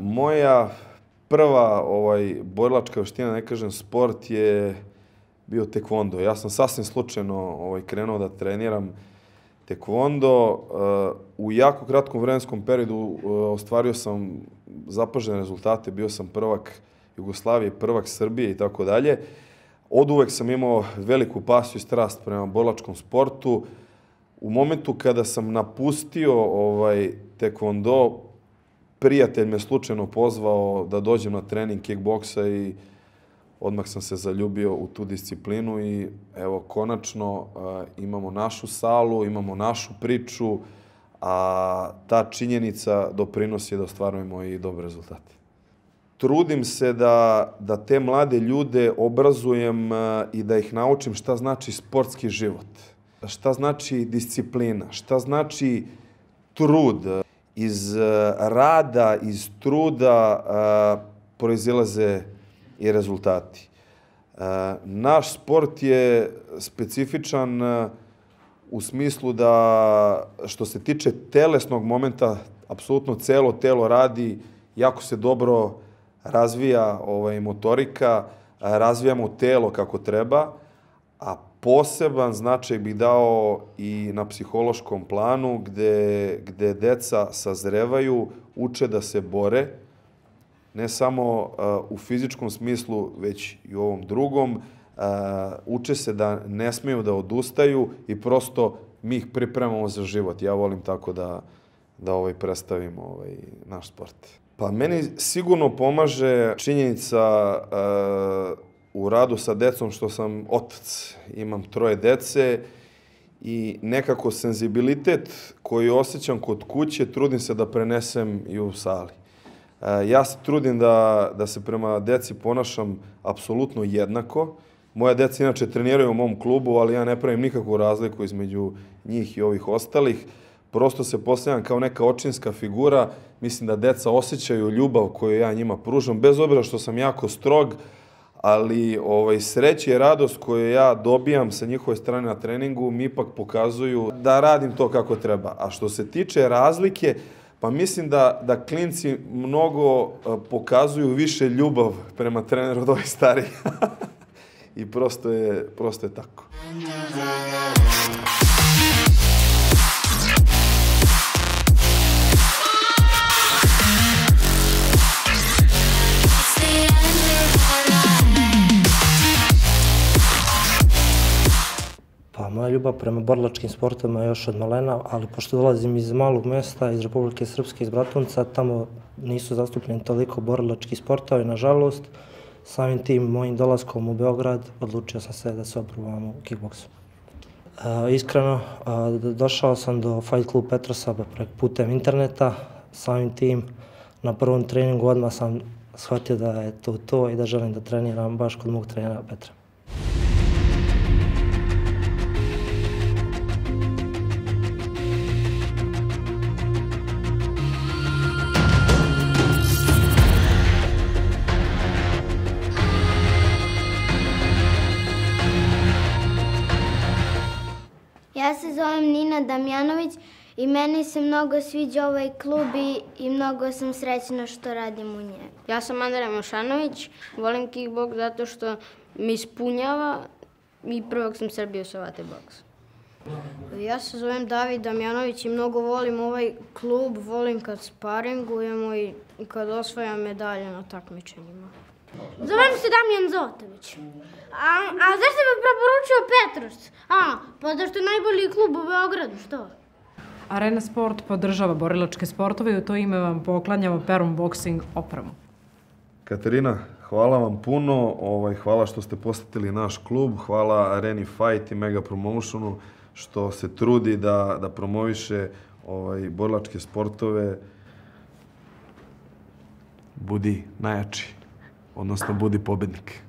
Moja prva ovaj, borilačka veština, ne kažem sport, je bio tekvondo. Ja sam sasvim slučajno ovaj, krenuo da treniram tekvondo. Uh, u jako kratkom vremenskom periodu uh, ostvario sam zapažene rezultate. Bio sam prvak Jugoslavije, prvak Srbije i tako dalje. Od uvek sam imao veliku pasiju i strast prema borilačkom sportu. U momentu kada sam napustio ovaj tekvondo, prijatelj me slučajno pozvao da dođem na trening kickboksa i odmah sam se zaljubio u tu disciplinu i evo, konačno uh, imamo našu salu, imamo našu priču, a ta činjenica doprinosi da ostvarujemo i dobre rezultate. Trudim se da, da te mlade ljude obrazujem uh, i da ih naučim šta znači sportski život, šta znači disciplina, šta znači trud. Iz uh, rada, iz truda uh, proizilaze i rezultati. E, naš sport je specifičan u smislu da što se tiče telesnog momenta, apsolutno celo telo radi, jako se dobro razvija ovaj, motorika, razvijamo telo kako treba, a poseban značaj bih dao i na psihološkom planu gde, gde deca sazrevaju, uče da se bore, ne samo uh, u fizičkom smislu, već i u ovom drugom. Uh, uče se da ne smeju da odustaju i prosto mi ih pripremamo za život. Ja volim tako da, da ovaj predstavim ovaj, naš sport. Pa meni sigurno pomaže činjenica uh, u radu sa decom što sam otac. Imam troje dece i nekako senzibilitet koji osjećam kod kuće trudim se da prenesem i u sali. E, ja se trudim da, da se prema deci ponašam apsolutno jednako. Moja deca inače treniraju u mom klubu, ali ja ne pravim nikakvu razliku između njih i ovih ostalih. Prosto se postavljam kao neka očinska figura. Mislim da deca osjećaju ljubav koju ja njima pružam, bez obzira što sam jako strog, ali ovaj, sreće i radost koju ja dobijam sa njihove strane na treningu mi ipak pokazuju da radim to kako treba. A što se tiče razlike, Pa mislim da, da klinci mnogo uh, pokazuju više ljubav prema treneru od ovih starih. I prosto je, prosto je tako. Moja ljubav prema borilačkim sportovima je još od malena, ali pošto dolazim iz malog mesta, iz Republike Srpske, iz Bratunca, tamo nisu zastupljeni toliko borilački sportovi, nažalost. Samim tim mojim dolaskom u Beograd odlučio sam se da se oprobavam u kickboksu. E, iskreno, e, došao sam do Fight Club Petrosaba putem interneta. Samim tim, na prvom treningu odmah sam shvatio da je to to i da želim da treniram baš kod mog trenera Petra. Marina Damjanović i meni se mnogo sviđa ovaj klub i, i mnogo sam srećna što radim u njemu. Ja sam Andreja Mošanović, volim kickbox zato što mi ispunjava i prvog sam Srbije u Savate boks. Ja se zovem David Damjanović i mnogo volim ovaj klub, volim kad sparingujemo i kad osvajam medalje na takmičenjima. Zovem se Damjan Zotović. A, a zašto bi preporučio Petrus? A, pa zašto je najbolji klub u Beogradu, što? Arena Sport podržava borilačke sportove i u to ime vam poklanjamo Perum Boxing opremu. Katarina, hvala vam puno, ovaj, hvala što ste posetili naš klub, hvala Areni Fight i Mega Promotionu što se trudi da, da promoviše ovaj, borilačke sportove. Budi najjači, odnosno budi pobednik.